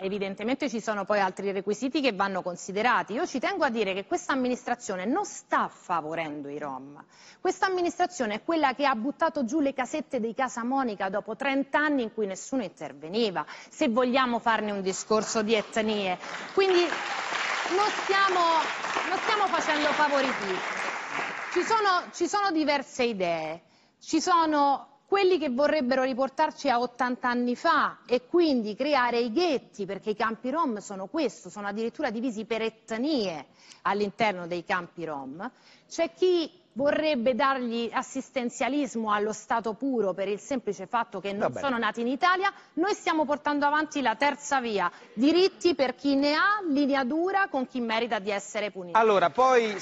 evidentemente ci sono poi altri requisiti che vanno considerati. Io ci tengo a dire che questa amministrazione non sta favorendo i Rom. Questa amministrazione è quella che ha buttato giù le casette dei Casa Monica dopo 30 anni in cui nessuno interveniva, se vogliamo farne un discorso di etnie. Quindi non stiamo, non stiamo facendo favoriti. Ci sono, ci sono diverse idee. Ci sono quelli che vorrebbero riportarci a 80 anni fa e quindi creare i ghetti, perché i campi rom sono questo, sono addirittura divisi per etnie all'interno dei campi rom. C'è chi vorrebbe dargli assistenzialismo allo Stato puro per il semplice fatto che non sono nati in Italia, noi stiamo portando avanti la terza via, diritti per chi ne ha, linea dura con chi merita di essere punito. Allora, poi...